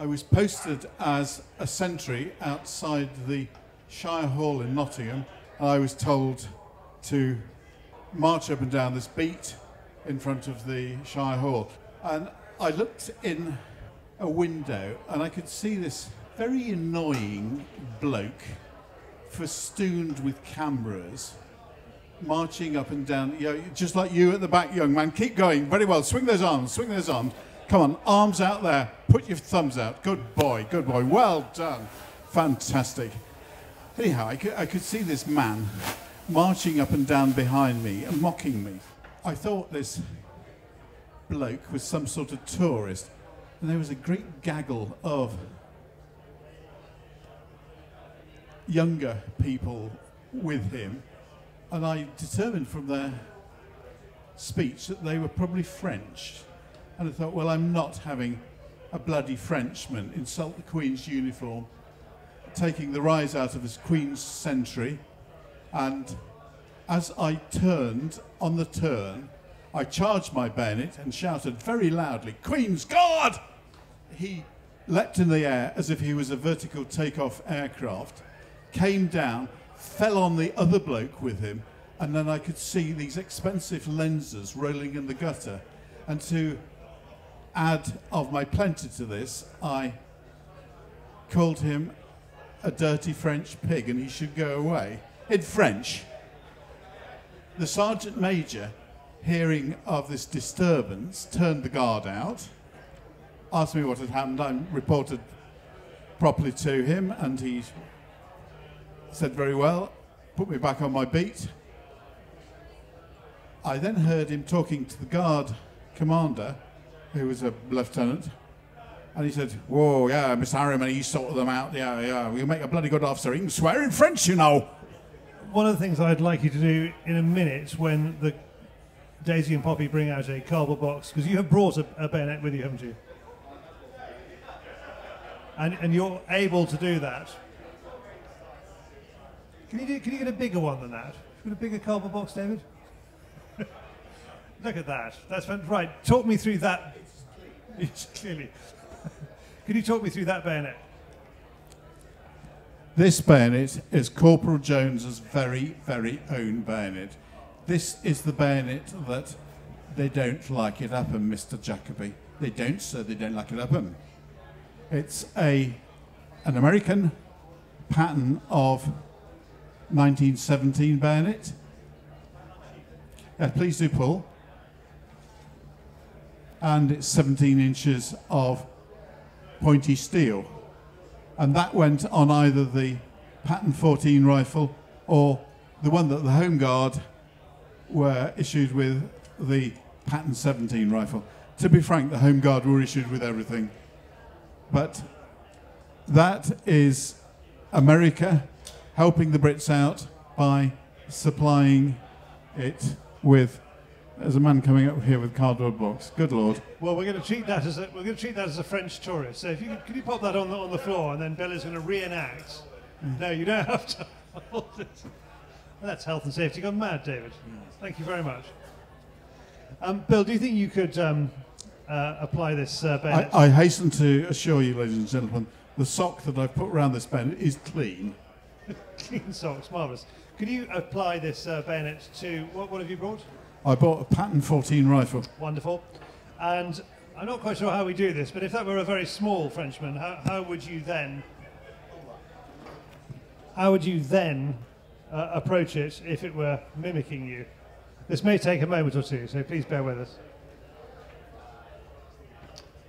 I was posted as a sentry outside the Shire Hall in Nottingham, and I was told to march up and down this beat in front of the Shire Hall. And I looked in a window and I could see this very annoying bloke festooned with cameras marching up and down, you know, just like you at the back, young man. Keep going. Very well. Swing those arms. Swing those arms. Come on, arms out there. Put your thumbs out. Good boy. Good boy. Well done. Fantastic. Anyhow, I could, I could see this man marching up and down behind me and mocking me. I thought this bloke was some sort of tourist, and there was a great gaggle of younger people with him, and I determined from their speech that they were probably French. And I thought, well, I'm not having a bloody Frenchman insult the Queen's uniform, taking the rise out of his Queen's sentry. And as I turned on the turn, I charged my bayonet and shouted very loudly, Queen's Guard! He leapt in the air as if he was a vertical takeoff aircraft, came down, fell on the other bloke with him, and then I could see these expensive lenses rolling in the gutter. And to add of my plenty to this, I called him a dirty French pig and he should go away in French. The sergeant major, hearing of this disturbance, turned the guard out, asked me what had happened. I reported properly to him, and he said very well, put me back on my beat. I then heard him talking to the guard commander, who was a lieutenant, and he said, Whoa, yeah, Mr. Harriman, he sorted them out. Yeah, yeah, we make a bloody good officer. He can swear in French, you know. One of the things I'd like you to do in a minute when the Daisy and Poppy bring out a cardboard box, because you have brought a, a bayonet with you, haven't you? And, and you're able to do that. Can you, do, can you get a bigger one than that? Can you get a bigger cardboard box, David? Look at that. That's fan- right. Talk me through that. It's clearly. Can you talk me through that bayonet? This bayonet is Corporal Jones's very, very own bayonet. This is the bayonet that they don't like it up, and Mr. Jacoby. They don't, sir. They don't like it up. It's a an American pattern of 1917 bayonet. Uh, please do pull. And it's 17 inches of pointy steel. And that went on either the Pattern 14 rifle or the one that the Home Guard were issued with the Pattern 17 rifle. To be frank, the Home Guard were issued with everything. But that is America helping the Brits out by supplying it with. There's a man coming up here with cardboard box. Good lord. Well, we're going to treat that as a, we're going to treat that as a French tourist. So if you could, could you pop that on the, on the floor, and then Bella's going to reenact. No, you don't have to. hold it. That's health and safety gone mad, David. Thank you very much. Um, Bill, do you think you could um, uh, apply this uh, I, bayonet? I hasten to assure you, ladies and gentlemen, the sock that I've put around this pen is clean. Clean socks, marvellous. Could you apply this uh, bayonet to what, what have you brought? I bought a Pattern 14 rifle. Wonderful. And I'm not quite sure how we do this, but if that were a very small Frenchman, how, how would you then? How would you then uh, approach it if it were mimicking you? This may take a moment or two, so please bear with us.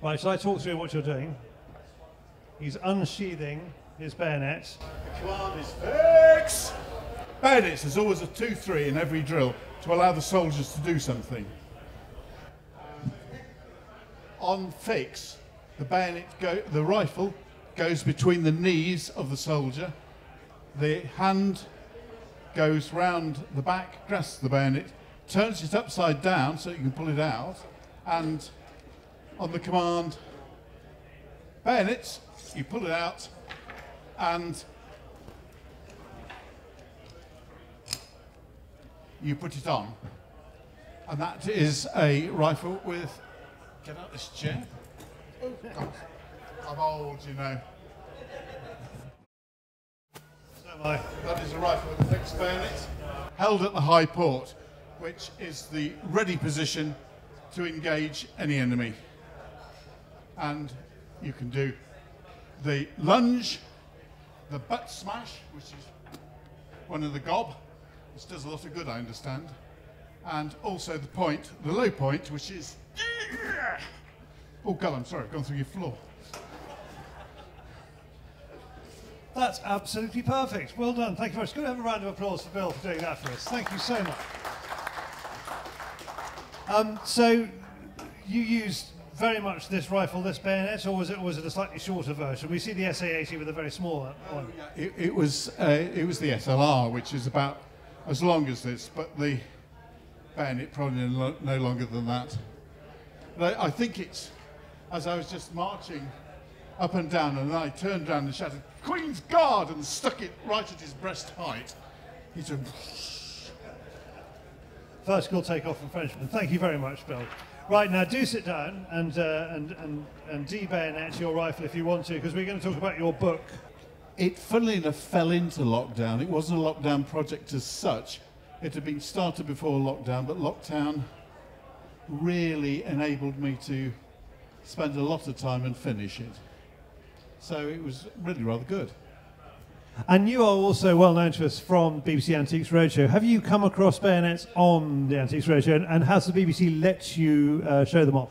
Right, shall I talk through what you're doing? He's unsheathing his bayonet. The command is fix! Bayonets, there's always a 2-3 in every drill to allow the soldiers to do something. On fix, the bayonet go, the rifle goes between the knees of the soldier. The hand goes round the back, grasps the bayonet, turns it upside down so you can pull it out, and on the command bayonets, you pull it out, and you put it on. And that is a rifle with. Get out this chair. Oh, God. I'm old, you know. So. That is a rifle with a fixed bayonet, held at the high port, which is the ready position to engage any enemy. And you can do the lunge, the butt smash, which is one of the gob, which does a lot of good, I understand, and also the point, the low point, which is. Oh, God, I'm sorry, I've gone through your floor. That's absolutely perfect. Well done. Thank you very much. Could we have a round of applause for Bill for doing that for us? Thank you so much. Um, so, you used very much this rifle, this bayonet, or was it was it a slightly shorter version? We see the SA80 with a very small one. It, it was uh, it was the SLR, which is about as long as this, but the bayonet probably no, longer than that. I, I think it's as I was just marching up and down, and I turned around and shouted "Queen's Guard" and stuck it right at his breast height. He said, Vertical takeoff from Frenchman. Thank you very much, Bill. Right now, do sit down and uh, and and and de-bayonet your rifle if you want to, because we're going to talk about your book. It, funnily enough, fell into lockdown. It wasn't a lockdown project as such. It had been started before lockdown, but lockdown really enabled me to spend a lot of time and finish it. So it was really rather good. And you are also well known to us from BBC Antiques Roadshow. Have you come across bayonets on the Antiques Roadshow, and, and has the BBC let you uh, show them off?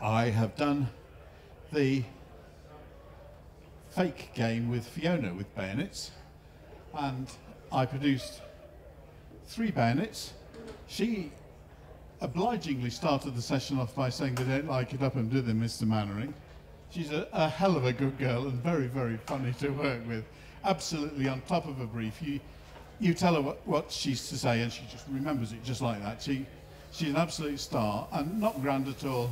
I have done the fake game with Fiona with bayonets, and I produced three bayonets. She obligingly started the session off by saying they don't like it up and do them, Mr. Mainwaring. She's a, a hell of a good girl and very, very funny to work with. Absolutely on top of her brief. You, you tell her what, what she's to say and she just remembers it just like that. She, she's an absolute star and not grand at all.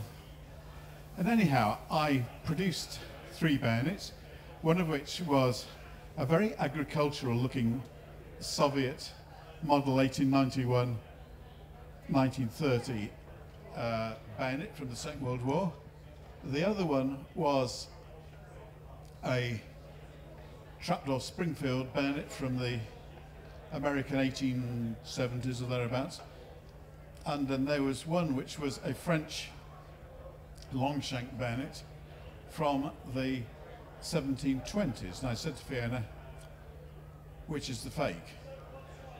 And anyhow, I produced three bayonets, one of which was a very agricultural looking Soviet model 1891 1930 uh, bayonet from the Second World War. The other one was a trapdoor Springfield bayonet from the American 1870s or thereabouts. And then there was one which was a French longshank bayonet from the 1720s. And I said to Fiona, which is the fake?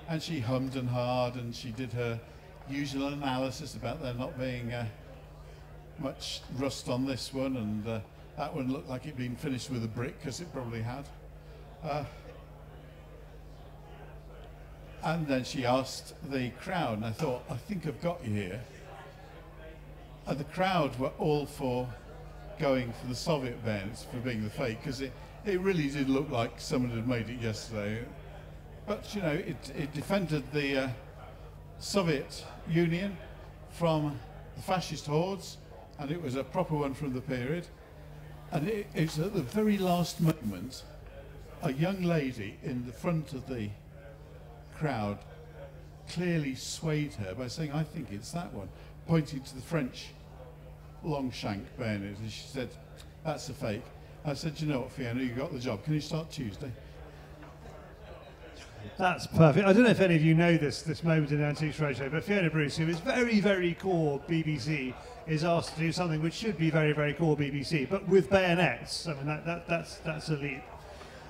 And she hummed and hawed and she did her usual analysis about there not being uh, much rust on this one and uh, that one looked like it'd been finished with a brick because it probably had. Uh, and then she asked the crowd, and I thought, I think I've got you here. And the crowd were all for going for the Soviet bands for being the fake because it, it really did look like someone had made it yesterday. But you know, it, it defended the uh, Soviet Union from the fascist hordes, and it was a proper one from the period. And it, it's at the very last moment, a young lady in the front of the crowd clearly swayed her by saying, I think it's that one, pointing to the French longshank bayonet. And she said, That's a fake. I said, You know what, Fiona, you got the job. Can you start Tuesday? That's perfect. I don't know if any of you know this this moment in Antiques Roadshow, but Fiona Bruce, who is very, very core BBC, is asked to do something which should be very, very core BBC, but with bayonets. I mean, that, that, that's, that's elite.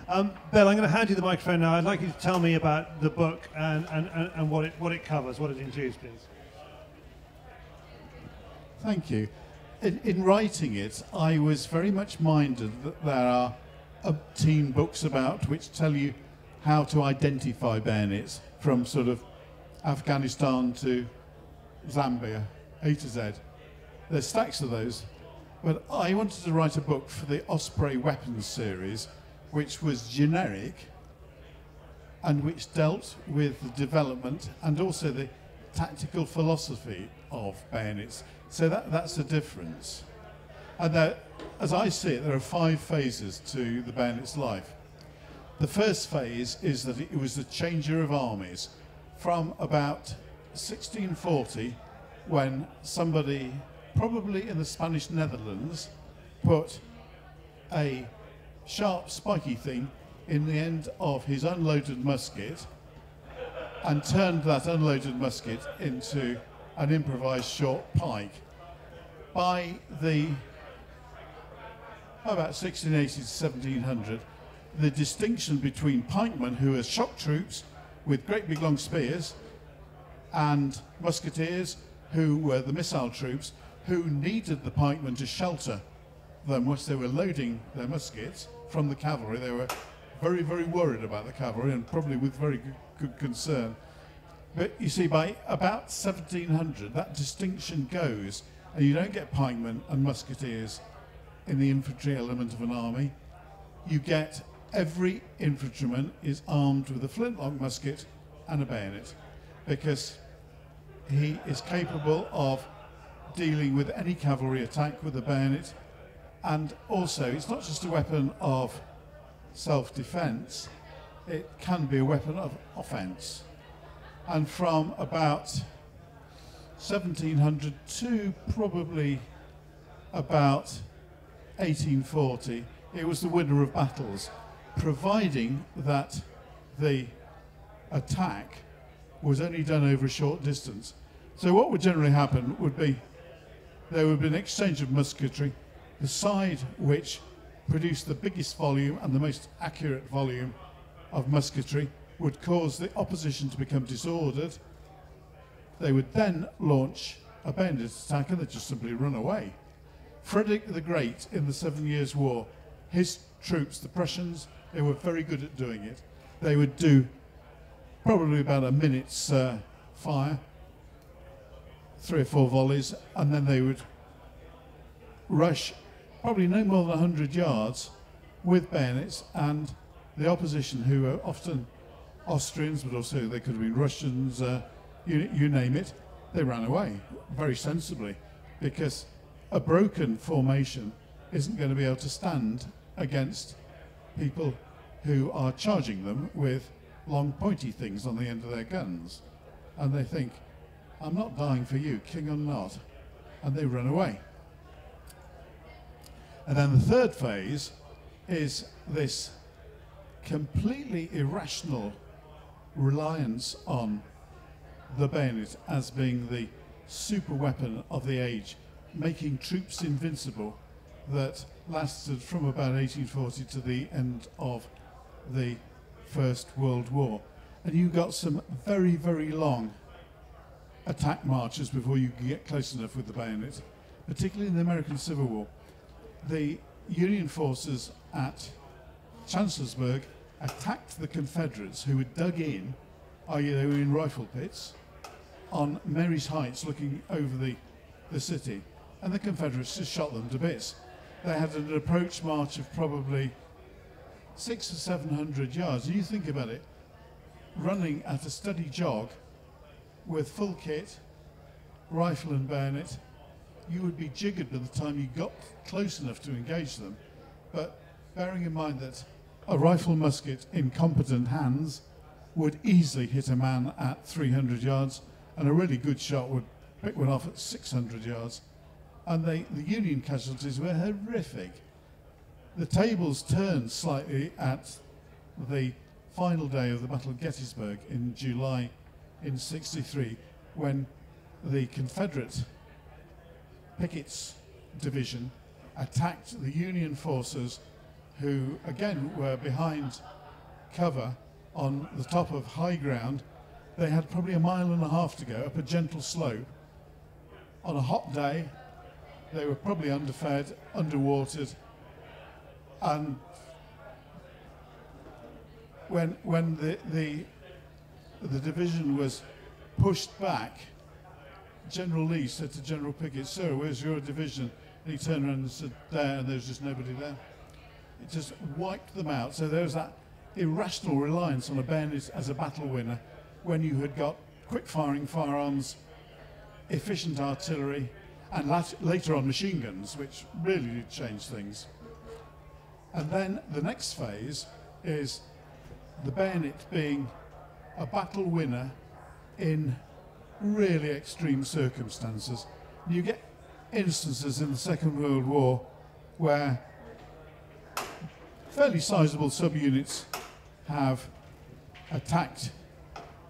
Um, Bill, I'm going to hand you the microphone now. I'd like you to tell me about the book and, and, and, and what, it, what it covers, what it includes, please. Thank you. In, in writing it, I was very much minded that there are obscene books about which tell you how to identify bayonets from sort of Afghanistan to Zambia, A to Z. There's stacks of those. But I wanted to write a book for the Osprey Weapons series, which was generic and which dealt with the development and also the tactical philosophy of bayonets. So that, that's the difference. And there, as I see it, there are five phases to the bandit's life. The first phase is that it was the changer of armies from about 1640 when somebody, probably in the Spanish Netherlands, put a sharp, spiky thing in the end of his unloaded musket and turned that unloaded musket into an improvised short pike. By the about 1680 to 1700, the distinction between pikemen, who are shock troops with great big long spears, and musketeers, who were the missile troops, who needed the pikemen to shelter them once they were loading their muskets from the cavalry. They were very, very worried about the cavalry and probably with very good, good concern. But you see, by about 1700, that distinction goes, and you don't get pikemen and musketeers in the infantry element of an army. You get every infantryman is armed with a flintlock musket and a bayonet because he is capable of dealing with any cavalry attack with a bayonet. And also, it's not just a weapon of self defense, it can be a weapon of offense. And from about 1700 to probably about 1840, it was the winner of battles, providing that the attack was only done over a short distance. So what would generally happen would be there would be an exchange of musketry. The side which produced the biggest volume and the most accurate volume of musketry would cause the opposition to become disordered. They would then launch a bayonet attack and they'd just simply run away. Frederick the Great in the Seven Years' War, his troops, the Prussians, they were very good at doing it. They would do probably about a minute's uh, fire, three or four volleys, and then they would rush probably no more than 100 yards with bayonets, and the opposition, who were often Austrians, but also they could have been Russians, uh, you, you name it, they ran away very sensibly because a broken formation isn't going to be able to stand against people who are charging them with long pointy things on the end of their guns. And they think, I'm not dying for you, king or not. And they run away. And then the third phase is this completely irrational reliance on the bayonet as being the super weapon of the age, making troops invincible that lasted from about 1840 to the end of the First World War. And you got some very, very long attack marches before you could get close enough with the bayonet, particularly in the American Civil War. The Union forces at Chancellorsburg attacked the Confederates who had dug in, they were in rifle pits, on Marye's Heights looking over the, the city, and the Confederates just shot them to bits. They had an approach march of probably six or seven hundred yards. You think about it, running at a steady jog with full kit, rifle and bayonet, you would be jiggered by the time you got close enough to engage them. But bearing in mind that a rifle musket in competent hands would easily hit a man at 300 yards, and a really good shot would pick one off at 600 yards. And they, the Union casualties were horrific. The tables turned slightly at the final day of the Battle of Gettysburg in July in 63 when the Confederate Pickett's division attacked the Union forces who again were behind cover on the top of high ground. They had probably a mile and a half to go up a gentle slope. On a hot day, they were probably underfed, underwatered, and when when the the the division was pushed back, General Lee said to General Pickett, "Sir, where's your division?" And he turned around and said, "There," and there was just nobody there. It just wiped them out. So there was that irrational reliance on a bayonet as a battle winner when you had got quick firing firearms, efficient artillery, and lat- later on machine guns, which really did change things. And then the next phase is the bayonet being a battle winner in really extreme circumstances. You get instances in the Second World War where fairly sizable subunits have attacked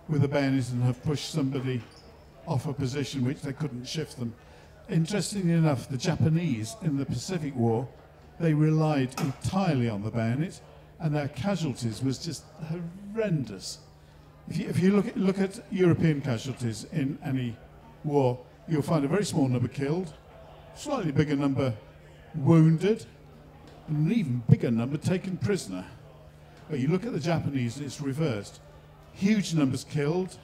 with a bayonet and have pushed somebody off a position which they couldn't shift them. Interestingly enough, the Japanese in the Pacific War, they relied entirely on the bayonet and their casualties was just horrendous. If you, if you look, at, look at European casualties in any war, you'll find a very small number killed, slightly bigger number wounded, and an even bigger number taken prisoner. But you look at the Japanese, it's reversed. Huge numbers killed,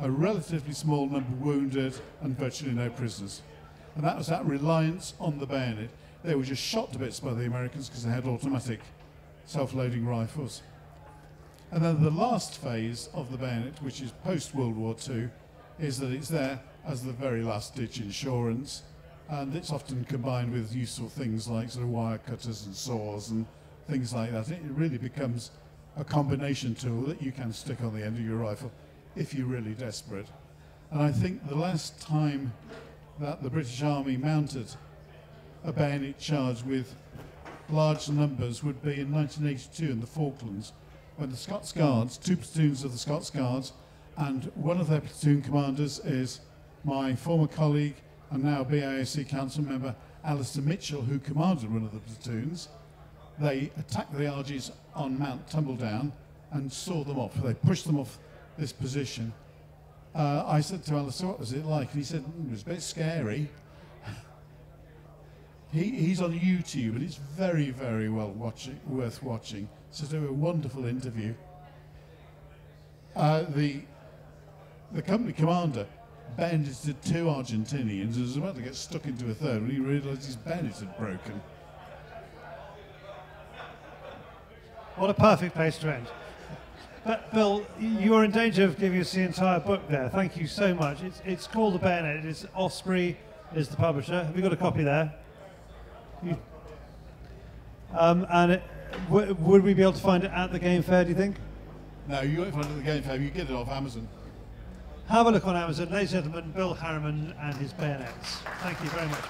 a relatively small number wounded, and virtually no prisoners. And that was that reliance on the bayonet. They were just shot to bits by the Americans because they had automatic self-loading rifles. And then the last phase of the bayonet, which is post-World War II, is that it's there as the very last ditch insurance and it's often combined with useful things like sort of wire cutters and saws and things like that. It really becomes a combination tool that you can stick on the end of your rifle if you're really desperate. And I think the last time that the British Army mounted a bayonet charge with large numbers would be in 1982 in the Falklands when the Scots Guards, two platoons of the Scots Guards, and one of their platoon commanders is my former colleague and now BASC Council member Alistair Mitchell, who commanded one of the platoons, they attacked the Argies on Mount Tumbledown and saw them off. They pushed them off this position. Uh, I said to Alistair, what was it like? And he said, mm, it was a bit scary. he, he's on YouTube and it's very, very well watching, worth watching. So a wonderful interview. Uh, the, the company commander bandited two Argentinians and was about to get stuck into a third when he realised his bayonet had broken. What a perfect place to end. But Bill, you are in danger of giving us the entire book there. Thank you so much. It's, it's called The Bayonet. It's Osprey is the publisher. Have you got a copy there? You, um, and it, w- would we be able to find it at the game fair, do you think? No, you won't find it at the game fair. You get it off Amazon. Have a look on Amazon. Ladies and gentlemen, Bill Harriman and his bayonets. Thank you very much.